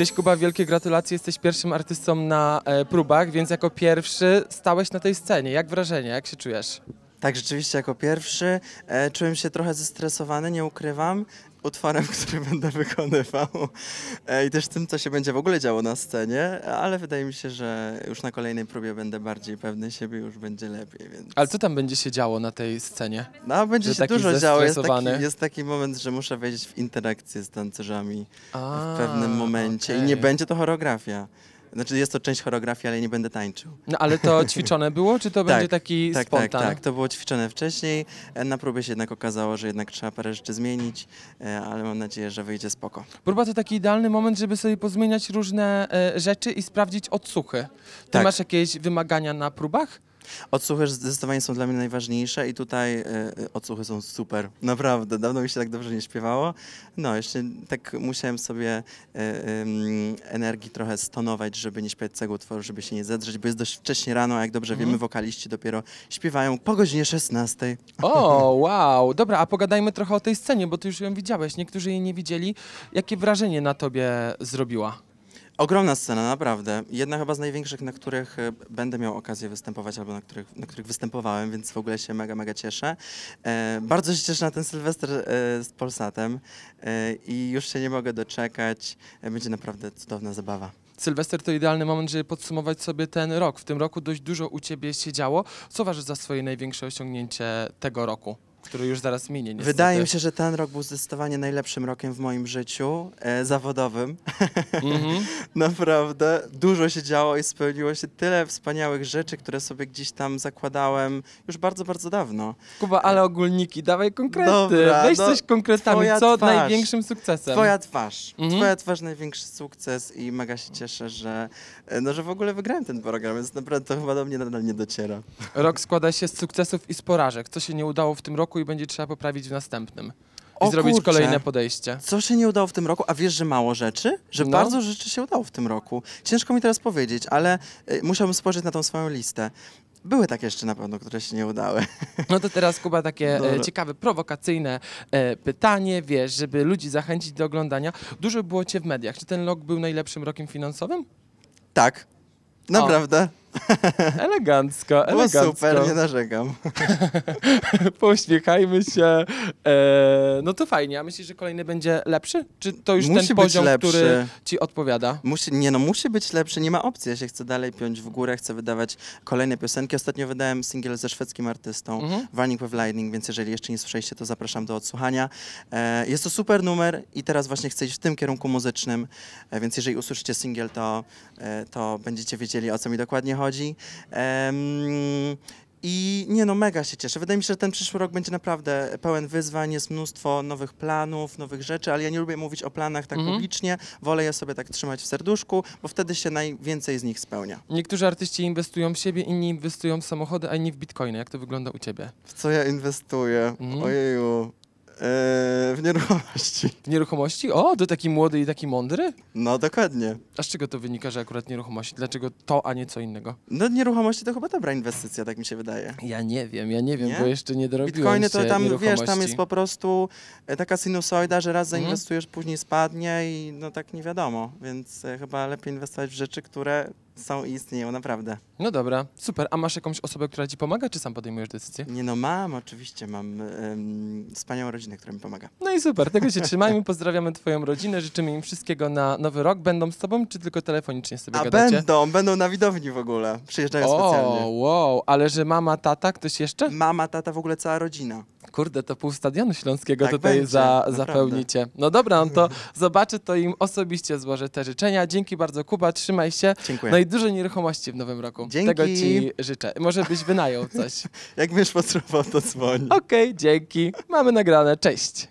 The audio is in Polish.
Cześć Kuba, wielkie gratulacje. Jesteś pierwszym artystą na e, próbach, więc jako pierwszy stałeś na tej scenie. Jak wrażenie, jak się czujesz? Tak, rzeczywiście jako pierwszy e, czułem się trochę zestresowany, nie ukrywam, utworem, który będę wykonywał e, i też tym, co się będzie w ogóle działo na scenie, ale wydaje mi się, że już na kolejnej próbie będę bardziej pewny siebie, już będzie lepiej, więc... Ale co tam będzie się działo na tej scenie? No, będzie że się dużo działo, jest taki, jest taki moment, że muszę wejść w interakcję z tancerzami A, w pewnym momencie i nie będzie to choreografia. Znaczy jest to część choreografii, ale nie będę tańczył. No ale to ćwiczone było, czy to Tak, będzie taki Tak, spontan? tak, tak. To było ćwiczone wcześniej. E, Na próbie się jednak okazało, że jednak trzeba parę rzeczy zmienić, e, ale mam nadzieję, że wyjdzie spoko. Próba to taki idealny moment, żeby sobie pozmieniać różne e, rzeczy i sprawdzić odsłuchy. Ty Tak. masz jakieś wymagania na próbach? Odsłuchy zdecydowanie są dla mnie najważniejsze i tutaj e, e, odsłuchy są super. Naprawdę, dawno mi się tak dobrze nie śpiewało. No, jeszcze tak musiałem sobie e, energii trochę stonować, żeby nie śpiewać całego utworu, żeby się nie zedrzeć, bo jest dość wcześnie rano, a jak dobrze Mhm. wiemy, wokaliści dopiero śpiewają po godzinie 16. O, wow. Dobra, a pogadajmy trochę o tej scenie, bo ty już ją widziałeś. Niektórzy jej nie widzieli. Jakie wrażenie na tobie zrobiła? Ogromna scena, naprawdę. Jedna chyba z największych, na których e, będę miał okazję występować, albo na których, na których występowałem, więc w ogóle się mega, mega cieszę. E, bardzo się cieszę na ten Sylwester e, z Polsatem e, i już się nie mogę doczekać. E, będzie naprawdę cudowna zabawa. Sylwester to idealny moment, żeby podsumować sobie ten rok. W tym roku dość dużo u ciebie się działo. Co uważasz za swoje największe osiągnięcie tego roku, który już zaraz minie? Niestety. Wydaje mi się, że ten rok był zdecydowanie najlepszym rokiem w moim życiu e, zawodowym. Mhm. Naprawdę dużo się działo i spełniło się tyle wspaniałych rzeczy, które sobie gdzieś tam zakładałem już bardzo, bardzo dawno. Kuba, ale ogólniki, dawaj konkrety. Dobra, Weź no, coś konkretami. Co twarz. największym sukcesem? Twoja twarz. Mhm. Twoja twarz największy sukces i mega się cieszę, że, e, no, że w ogóle wygrałem ten program, więc naprawdę to chyba do mnie nadal nie dociera. Rok składa się z sukcesów i z porażek. Co się nie udało w tym roku i będzie trzeba poprawić w następnym. I O zrobić kurczę. kolejne podejście. Co się nie udało w tym roku? A wiesz, że mało rzeczy? Że No. bardzo rzeczy się udało w tym roku. Ciężko mi teraz powiedzieć, ale e, musiałbym spojrzeć na tą swoją listę. Były takie jeszcze na pewno, które się nie udały. No to teraz, Kuba, takie e, Dobra. ciekawe, prowokacyjne e, pytanie, wiesz, żeby ludzi zachęcić do oglądania. Dużo było cię w mediach. Czy ten rok był najlepszym rokiem finansowym? Tak. Naprawdę. Elegancko, Było elegancko. super, nie narzekam. Pośmiechajmy się. E, no to fajnie. A myślisz, że kolejny będzie lepszy? Czy to już Musi ten poziom, lepszy. który ci odpowiada? Musi, nie no, musi być lepszy, nie ma opcji. Ja się chcę dalej piąć w górę, chcę wydawać kolejne piosenki. Ostatnio wydałem singiel ze szwedzkim artystą, Mhm. Running with Lightning, więc jeżeli jeszcze nie słyszeliście, to zapraszam do odsłuchania. E, jest to super numer i teraz właśnie chcę iść w tym kierunku muzycznym, e, więc jeżeli usłyszycie singiel, to, e, to będziecie wiedzieli, o co mi dokładnie chodzi. Em, I nie no, mega się cieszę. Wydaje mi się, że ten przyszły rok będzie naprawdę pełen wyzwań, jest mnóstwo nowych planów, nowych rzeczy, ale ja nie lubię mówić o planach tak Mhm. publicznie. Wolę je sobie tak trzymać w serduszku, bo wtedy się najwięcej z nich spełnia. Niektórzy artyści inwestują w siebie, inni inwestują w samochody, a inni w bitcoiny. Jak to wygląda u ciebie? W co ja inwestuję? Mhm. Ojeju. Eee, w nieruchomości. W nieruchomości? O, to taki młody i taki mądry? No dokładnie. A z czego to wynika, że akurat nieruchomości? Dlaczego to, a nie co innego? No nieruchomości to chyba dobra inwestycja, tak mi się wydaje. Ja nie wiem, ja nie wiem, Nie? bo jeszcze nie dorobiłem Bitcoiny to tam, wiesz, tam jest po prostu e, taka sinusoida, że raz Mhm. zainwestujesz, później spadnie i no tak nie wiadomo. Więc e, chyba lepiej inwestować w rzeczy, które są i istnieją naprawdę. No dobra, super. A masz jakąś osobę, która ci pomaga, czy sam podejmujesz decyzję? Nie no, mam, oczywiście, mam em, wspaniałą rodzinę, która mi pomaga. No i super, tego się trzymajmy, pozdrawiamy twoją rodzinę, życzymy im wszystkiego na nowy rok. Będą z tobą, czy tylko telefonicznie sobie A gadacie? będą, będą na widowni w ogóle. Przyjeżdżają O, specjalnie. wow, ale że mama, tata, ktoś jeszcze? Mama, tata, w ogóle cała rodzina. Kurde, to pół stadionu śląskiego Tak tutaj będzie, za, zapełnicie. No dobra, no to zobaczę, to im osobiście złożę te życzenia. Dzięki bardzo, Kuba, trzymaj się. Dziękuję. No i dużo nieruchomości w nowym roku. Dzięki. Tego ci życzę. Może byś wynajął coś. Jak będziesz potrzebował, to dzwoń. Okej, dzięki. Mamy nagrane. Cześć.